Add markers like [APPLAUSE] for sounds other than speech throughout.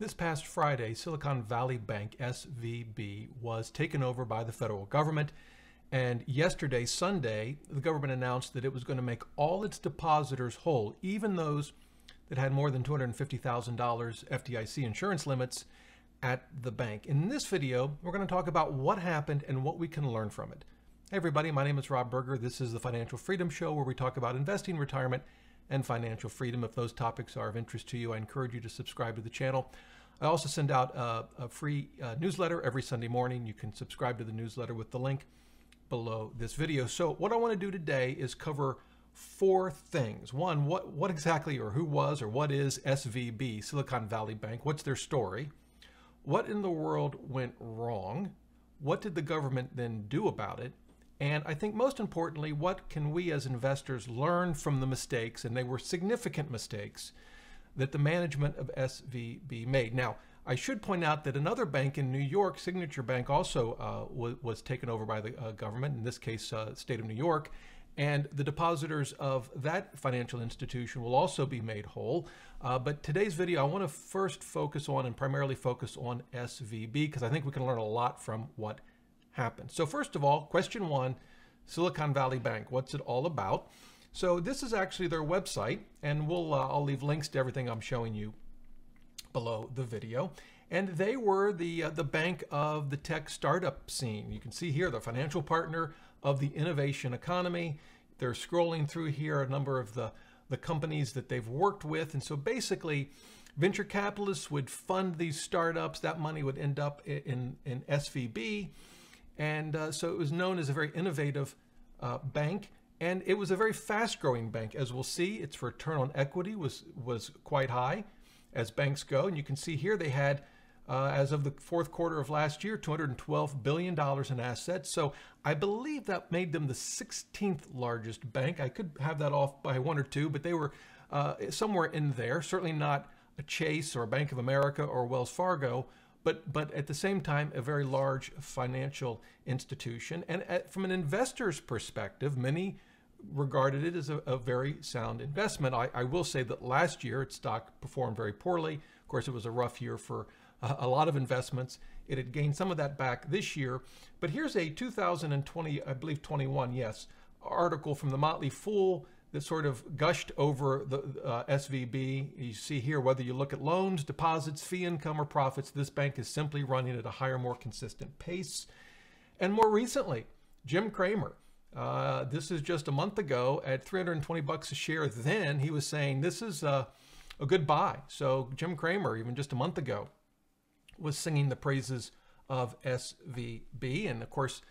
This past Friday, Silicon Valley Bank, SVB, was taken over by the federal government. And yesterday, Sunday, the government announced that it was going to make all its depositors whole, even those that had more than $250,000 FDIC insurance limits at the bank. In this video, we're going to talk about what happened and what we can learn from it. Hey everybody, my name is Rob Berger. This is the Financial Freedom Show where we talk about investing, retirement, and financial freedom. If those topics are of interest to you, I encourage you to subscribe to the channel. I also send out a, a free uh, newsletter every Sunday morning. You can subscribe to the newsletter with the link below this video. So what I want to do today is cover four things. One, what, what exactly or who was or what is SVB, Silicon Valley Bank? What's their story? What in the world went wrong? What did the government then do about it? And I think most importantly, what can we as investors learn from the mistakes, and they were significant mistakes, that the management of SVB made. Now, I should point out that another bank in New York, Signature Bank, also uh, was, was, taken over by the uh, government, in this case, uh, state of New York, and the depositors of that financial institution will also be made whole. Uh, but today's video, I want to first focus on and primarily focus on SVB because I think we can learn a lot from what happened. So first of all, question one, Silicon Valley Bank, what's it all about? So this is actually their website, and we'll uh, I'll leave links to everything I'm showing you below the video. And they were the uh, the bank of the tech startup scene. You can see here the financial partner of the innovation economy. They're scrolling through here a number of the the companies that they've worked with, and so basically. Venture capitalists would fund these startups. That money would end up in, in SVB. And uh, so it was known as a very innovative uh, bank. And it was a very fast growing bank. As we'll see, its return on equity was, was quite high as banks go. And you can see here they had, uh, as of the fourth quarter of last year, $212 billion in assets. So I believe that made them the 16th largest bank. I could have that off by one or two, but they were uh, somewhere in there. Certainly not a Chase or a Bank of America or Wells Fargo, but but at the same time a very large financial institution. And at, from an investor's perspective, many regarded it as a, a very sound investment. I, I, will say that last year its stock performed very poorly. Of course, it was a rough year for a, a lot of investments. It had gained some of that back this year. But here's a 2020, I believe 21, yes, article from the Motley Fool that sort of gushed over the uh, SVB. You see here, whether you look at loans, deposits, fee income, or profits, this bank is simply running at a higher, more consistent pace. And more recently, Jim Cramer. Uh, this is just a month ago at 320 bucks a share. Then he was saying this is a, a good buy. So Jim Cramer, even just a month ago, was singing the praises of SVB. And of course,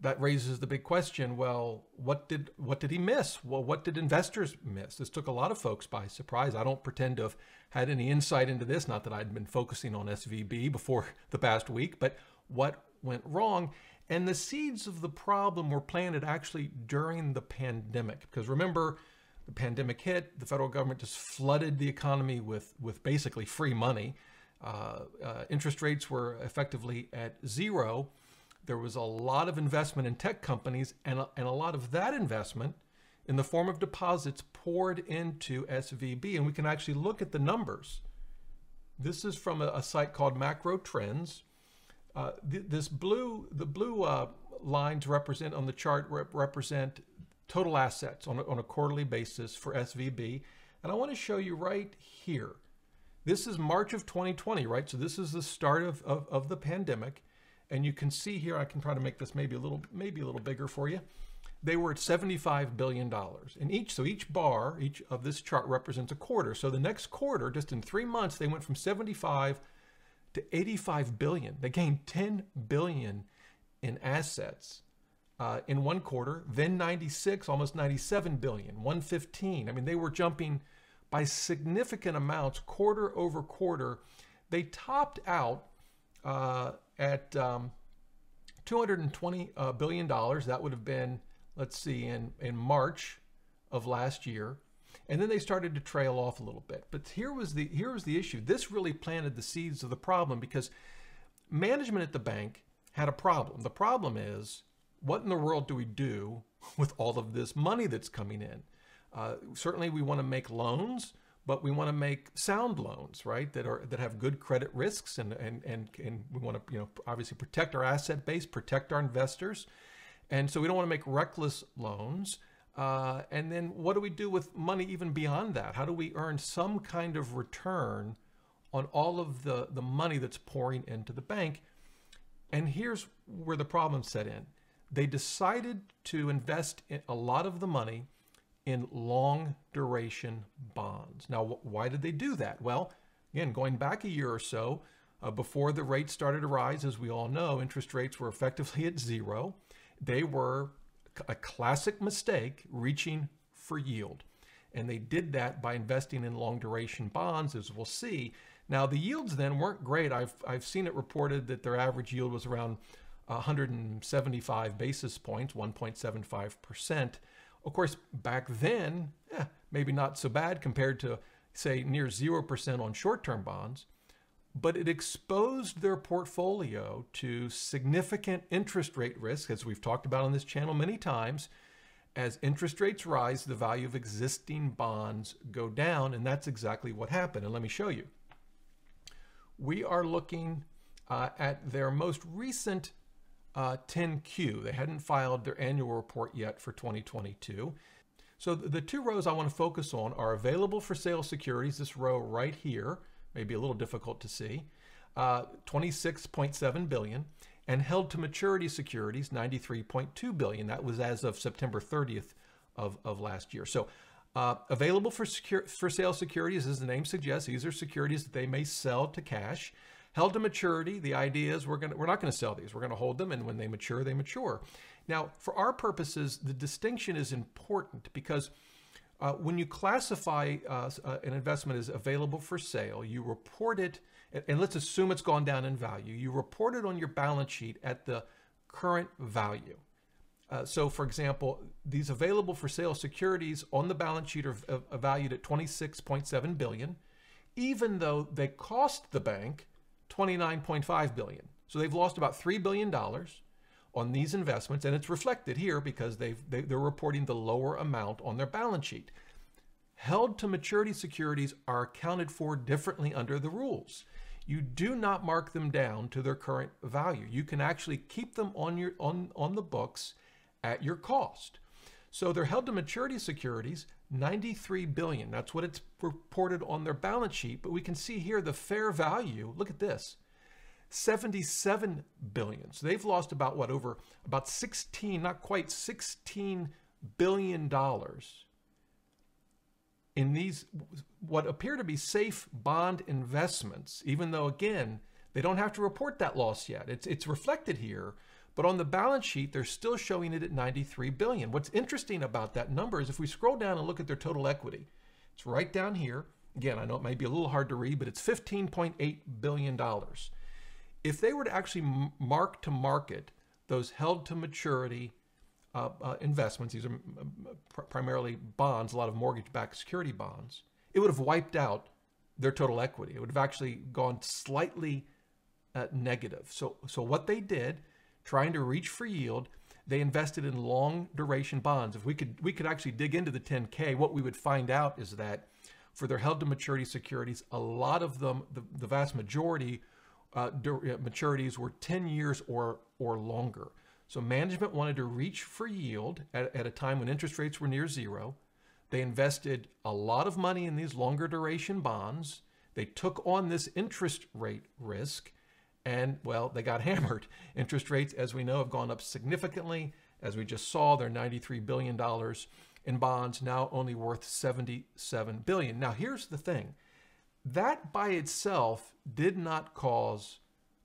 that raises the big question well what did what did he miss? Well what did investors miss? This took a lot of folks by surprise. I don't pretend to have had any insight into this not that i'd been focusing on svb before [LAUGHS] the past week but what went wrong. And the seeds of the problem were planted actually during the pandemic because remember the pandemic hit the federal government just flooded the economy with with basically free money. Uh, uh, interest rates were effectively at zero there was a lot of investment in tech companies, and a, and a lot of that investment in the form of deposits poured into SVB. And we can actually look at the numbers. This is from a, a site called Macro Trends. Uh, th this blue, the blue uh, lines represent on the chart rep represent total assets on a, on a quarterly basis for SVB. And I want to show you right here. This is March of 2020, right? So this is the start of, of, of the pandemic. And you can see here, I can try to make this maybe a little, maybe a little bigger for you. They were at $75 billion. And each, so each bar, each of this chart represents a quarter. So the next quarter, just in three months, they went from 75 to 85 billion. They gained 10 billion in assets uh, in one quarter, then 96, almost 97 billion, 115. I mean, they were jumping by significant amounts quarter over quarter. They topped out uh, at um, 220 uh, billion dollars. That would have been, let's see, in in March of last year, and then they started to trail off a little bit. But here was the here was the issue. This really planted the seeds of the problem because management at the bank had a problem. The problem is, what in the world do we do [LAUGHS] with all of this money that's coming in? Uh, certainly, we want to make loans, but we want to make sound loans, right? That are that have good credit risks, and and and and we want to you know obviously protect our asset base, protect our investors, and so we don't want to make reckless loans. Uh, and then what do we do with money even beyond that? How do we earn some kind of return on all of the the money that's pouring into the bank? And here's where the problem set in. They decided to invest a lot of the money in long duration bonds. Now, why did they do that? Well, again, going back a year or so, uh, before the rates started to rise, as we all know, interest rates were effectively [LAUGHS] at zero. They were a classic mistake reaching for yield. And they did that by investing in long duration bonds, as we'll see. Now, the yields then weren't great. I've, I've seen it reported that their average yield was around 175 basis points, 1.75%. Of course, back then, eh, maybe not so bad compared to, say, near 0% on short term bonds, but it exposed their portfolio to significant interest rate risk, as we've talked about on this channel many times. As interest rates rise, the value of existing bonds go down, and that's exactly what happened. And let me show you. We are looking uh, at their most recent uh, 10Q. They hadn't filed their annual report yet for 2022. So the two rows I want to focus on are available for sale securities, this row right here, maybe a little difficult to see, uh, 26.7 billion, and held to maturity securities, 93.2 billion. That was as of September 30th of, of last year. So uh, available for, secure, for sale securities, as the name suggests, these are securities that they may sell to cash. Held to maturity, the idea is we're, gonna, we're not going to sell these. We're going to hold them, and when they mature, they mature. Now, for our purposes, the distinction is important because uh, when you classify uh, uh, an investment as available for sale, you report it, and let's assume it's gone down in value. You report it on your balance sheet at the current value. Uh, so, for example, these available for sale securities on the balance sheet are, are valued at 26.7 billion, even though they cost the bank 29.5 billion. So they've lost about $3 billion on these investments, and it's reflected here because they've, they, they're reporting the lower amount on their balance sheet. Held to maturity securities are accounted for differently under the rules. You do not mark them down to their current value. You can actually keep them on your on, on the books at your cost. So they're held to maturity securities, 93 billion. That's what it's reported on their balance sheet. But we can see here the fair value. Look at this. 77 billion. So they've lost about what over about 16, not quite 16 billion dollars in these what appear to be safe bond investments, even though again, they don't have to report that loss yet. It's it's reflected here, but on the balance sheet, they're still showing it at 93 billion. What's interesting about that number is if we scroll down and look at their total equity, it's right down here. Again, I know it might be a little hard to read, but it's $15.8 billion. If they were to actually mark to market those held to maturity uh, uh, investments, these are pr primarily bonds, a lot of mortgage backed security bonds, it would have wiped out their total equity. It would have actually gone slightly uh, negative. So, so what they did trying to reach for yield, they invested in long duration bonds. If we could we could actually dig into the 10K, what we would find out is that for their held to maturity securities, a lot of them, the, the vast majority uh, uh maturities were 10 years or or longer. So management wanted to reach for yield at, at a time when interest rates were near zero. They invested a lot of money in these longer duration bonds. They took on this interest rate risk and well, they got [LAUGHS] hammered. Interest rates, as we know, have gone up significantly. As we just saw, they're $93 billion in bonds, now only worth 77 billion. Now, here's the thing. That by itself did not cause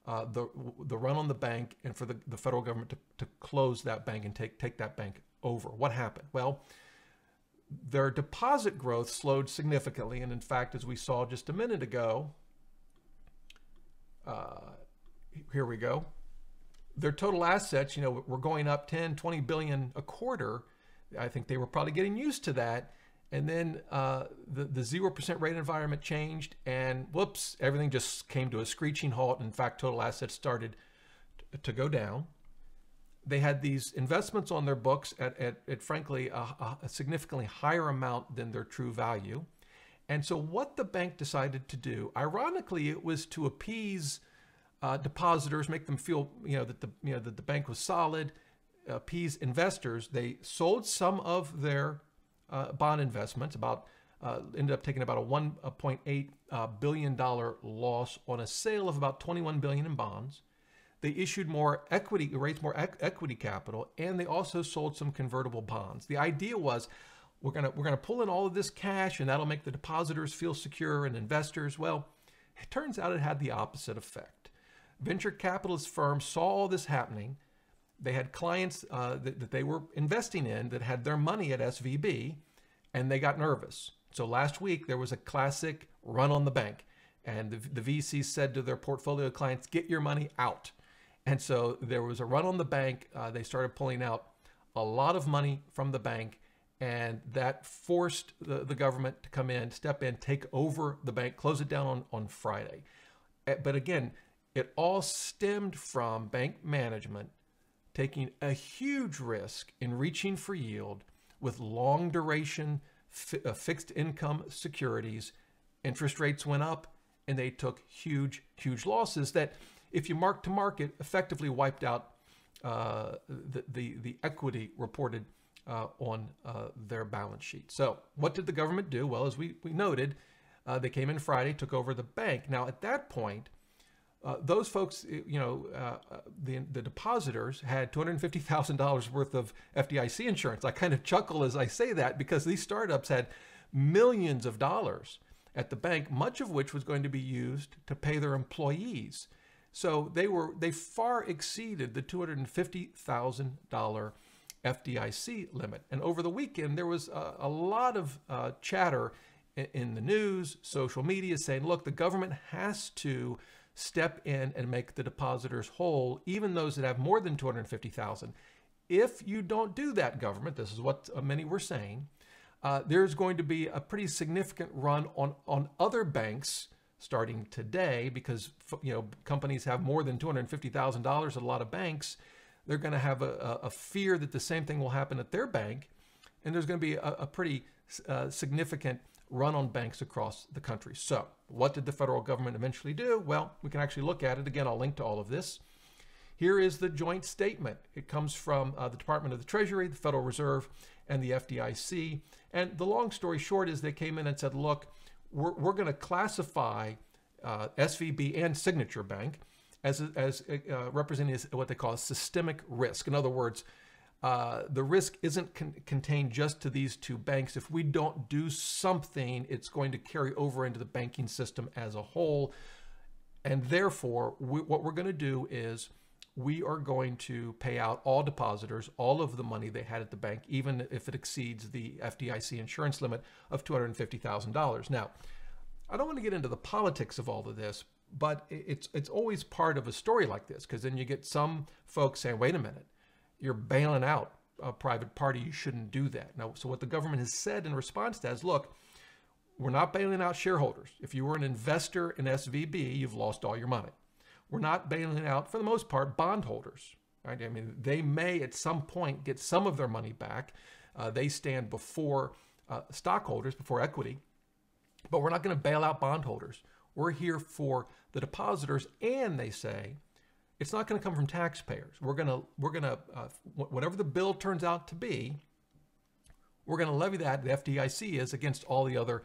uh, the the run on the bank and for the, the federal government to, to close that bank and take take that bank over. What happened? Well, their deposit growth slowed significantly, and in fact, as we saw just a minute ago, uh, here we go. Their total assets, you know, were going up 10, 20 billion a quarter. I think they were probably getting used to that. And then uh, the, the 0% rate environment changed, and whoops, everything just came to a screeching halt. In fact, total assets started to go down. They had these investments on their books at, at, at frankly, a, a significantly higher amount than their true value. And so, what the bank decided to do, ironically, it was to appease uh, depositors, make them feel, you know, that the you know that the bank was solid, appease investors. They sold some of their uh, bond investments, about uh, ended up taking about a 1.8 uh, billion dollar loss on a sale of about 21 billion in bonds. They issued more equity, raised more equity capital, and they also sold some convertible bonds. The idea was we're to we're going to pull in all of this cash and that'll make the depositors feel secure and investors well it turns out it had the opposite effect venture capitalist firms saw all this happening. They had clients uh, that, that they were investing in that had their money at svb and they got nervous. So last week there was a classic run on the bank and the, the vcs said to their portfolio clients get your money out. And so there was a run on the bank. Uh, they started pulling out a lot of money from the bank and that forced the, the government to come in, step in, take over the bank, close it down on, on Friday. Eh, but again, it all stemmed from bank management taking a huge risk in reaching for yield with long duration uh, fixed income securities. Interest rates went up and they took huge, huge losses that, if you mark to market, effectively wiped out uh, the, the, the equity reported uh, on uh, their balance sheet. So, what did the government do? Well, as we, we noted, uh, they came in Friday, took over the bank. Now, at that point, uh, those folks, you know, uh, uh, the, the depositors had $250,000 worth of FDIC insurance. I kind of chuckle as I say that because these startups had millions of dollars at the bank, much of which was going to be used to pay their employees. So they were they far exceeded the $250,000 FDIC limit. And over the weekend, there was a, a lot of uh, chatter in, in, the news, social media saying, look, the government has to step in and make the depositors whole, even those that have more than 250,000. If you don't do that, government, this is what uh, many were saying, uh, there's going to be a pretty significant run on, on other banks starting today because you know companies have more than $250,000 at a lot of banks they're going to have a, a, fear that the same thing will happen at their bank. And there's going to be a, a pretty uh, significant run on banks across the country. So, what did the federal government eventually do? Well, we can actually look at it. Again, I'll link to all of this. Here is the joint statement. It comes from uh, the Department of the Treasury, the Federal Reserve, and the FDIC. And the long story short is they came in and said, look, we're, we're going to classify uh, SVB and Signature Bank as, as uh, representing what they call systemic risk. In other words, uh, the risk isn't con- contained just to these two banks. If we don't do something, it's going to carry over into the banking system as a whole. And therefore, we, what we're going to do is we are going to pay out all depositors all of the money they had at the bank, even if it exceeds the FDIC insurance limit of $250,000. Now, I don't want to get into the politics of all of this, but it's it's always part of a story like this because then you get some folks saying, "Wait a minute, you're bailing out a private party. You shouldn't do that." Now, so what the government has said in response to that is, "Look, we're not bailing out shareholders. If you were an investor in SVB, you've lost all your money. We're not bailing out, for the most part, bondholders. Right? I mean, they may at some point get some of their money back. Uh, they stand before uh, stockholders, before equity, but we're not going to bail out bondholders. We're here for the depositors, and they say it's not going to come from taxpayers. We're going to we're going to uh, whatever the bill turns out to be, we're going to levy that. The FDIC is against all the other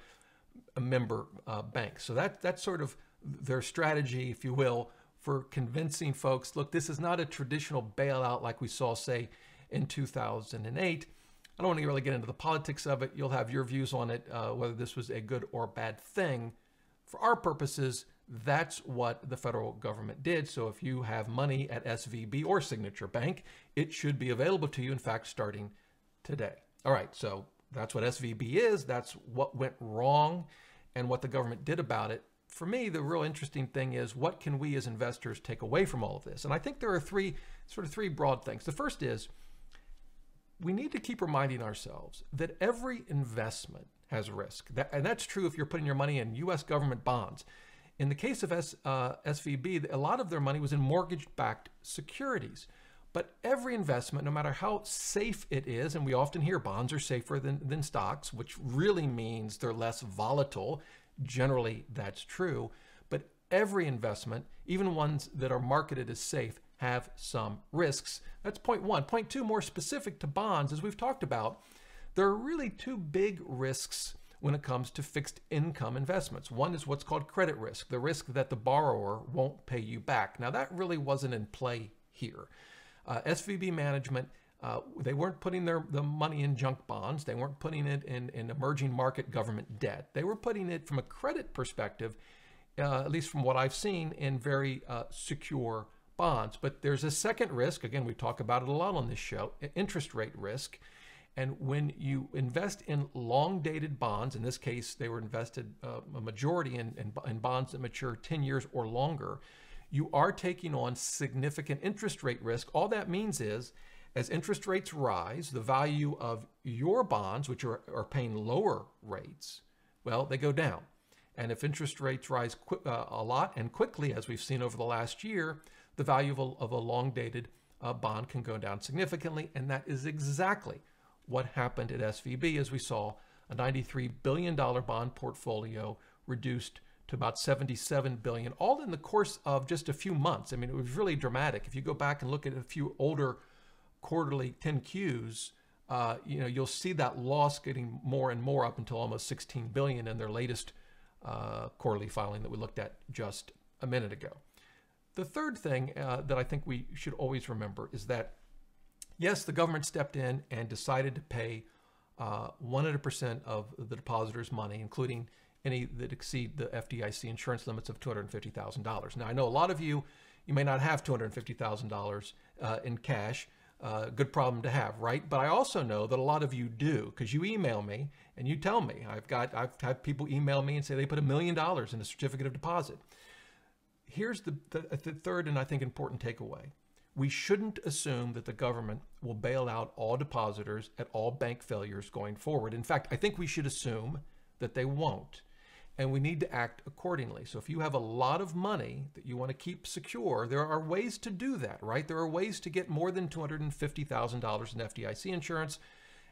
uh, member uh, banks. So that that's sort of their strategy, if you will, for convincing folks. Look, this is not a traditional bailout like we saw, say, in 2008. I don't want to really get into the politics of it. You'll have your views on it, uh, whether this was a good or bad thing. For our purposes, that's what the federal government did. So if you have money at SVB or Signature Bank, it should be available to you, in fact, starting today. All right, so that's what SVB is. That's what went wrong and what the government did about it. For me, the real interesting thing is what can we as investors take away from all of this? And I think there are three sort of three broad things. The first is we need to keep reminding ourselves that every investment has risk. That, and that's true if you're putting your money in US government bonds. In the case of S, uh, SVB, a lot of their money was in mortgage backed securities. But every investment, no matter how safe it is, and we often hear bonds are safer than, than stocks, which really means they're less volatile. Generally, that's true. But every investment, even ones that are marketed as safe, have some risks. That's point one. Point two, more specific to bonds, as we've talked about, there are really two big risks when it comes to fixed income investments. One is what's called credit risk, the risk that the borrower won't pay you back. Now, that really wasn't in play here. Uh, SVB management, uh, they weren't putting their the money in junk bonds. They weren't putting it in, in emerging market government debt. They were putting it from a credit perspective, uh, at least from what I've seen, in very uh, secure bonds. But there's a second risk. Again, we talk about it a lot on this show interest rate risk. And when you invest in long dated bonds, in this case, they were invested uh, a majority in, in, in bonds that mature 10 years or longer, you are taking on significant interest rate risk. All that means is, as interest rates rise, the value of your bonds, which are, are paying lower rates, well, they go down. And if interest rates rise uh, a lot and quickly, as we've seen over the last year, the value of a, a long dated uh, bond can go down significantly. And that is exactly what happened at SVB as we saw a $93 billion bond portfolio reduced to about 77 billion all in the course of just a few months. I mean, it was really dramatic. If you go back and look at a few older quarterly 10Qs, uh, you know, you'll see that loss getting more and more up until almost 16 billion in their latest uh, quarterly filing that we looked at just a minute ago. The third thing uh, that I think we should always remember is that yes, the government stepped in and decided to pay uh, 100% of the depositors' money, including any that exceed the FDIC insurance limits of $250,000. Now, I know a lot of you, you may not have $250,000 uh, in cash. Uh, good problem to have, right? But I also know that a lot of you do because you email me and you tell me. I've got I've had people email me and say they put a million dollars in a certificate of deposit. Here's the, the, the third and I think important takeaway we shouldn't assume that the government will bail out all depositors at all bank failures going forward. In fact, I think we should assume that they won't. And we need to act accordingly. So if you have a lot of money that you want to keep secure, there are ways to do that, right? There are ways to get more than $250,000 in FDIC insurance.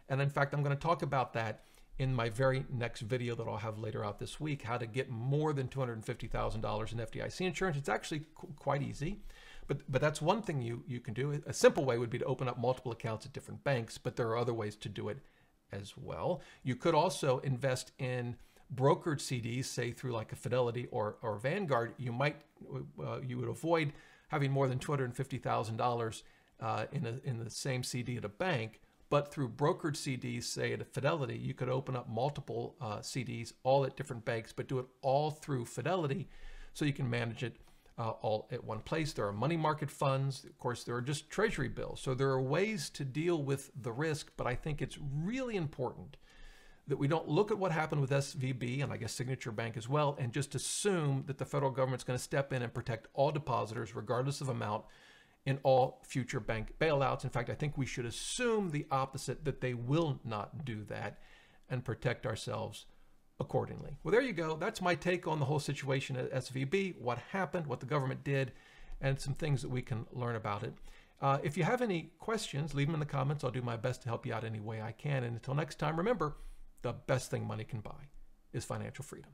And in fact, I'm going to talk about that in my very next video that I'll have later out this week, how to get more than $250,000 in FDIC insurance. It's actually quite easy. But but that's one thing you you can do. A simple way would be to open up multiple accounts at different banks, but there are other ways to do it as well. You could also invest in brokered CDs, say through like a Fidelity or or Vanguard. You might uh, you would avoid having more than two hundred fifty thousand uh, dollars in a in the same CD at a bank. But through brokered CDs, say at a Fidelity, you could open up multiple uh, CDs all at different banks, but do it all through Fidelity, so you can manage it uh, all at one place. There are money market funds. Of course, there are just treasury bills. So there are ways to deal with the risk, but I think it's really important that we don't look at what happened with SVB and I guess Signature Bank as well and just assume that the federal government's going to step in and protect all depositors regardless of amount in all future bank bailouts. In fact, I think we should assume the opposite that they will not do that and protect ourselves accordingly. Well, there you go. That's my take on the whole situation at SVB, what happened, what the government did, and some things that we can learn about it. Uh, if you have any questions, leave them in the comments. I'll do my best to help you out any way I can. And until next time, remember the best thing money can buy is financial freedom.